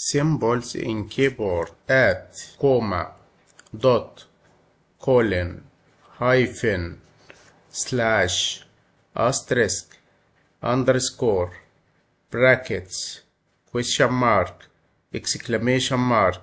symbols in keyboard at comma dot colon hyphen slash asterisk underscore brackets question mark exclamation mark.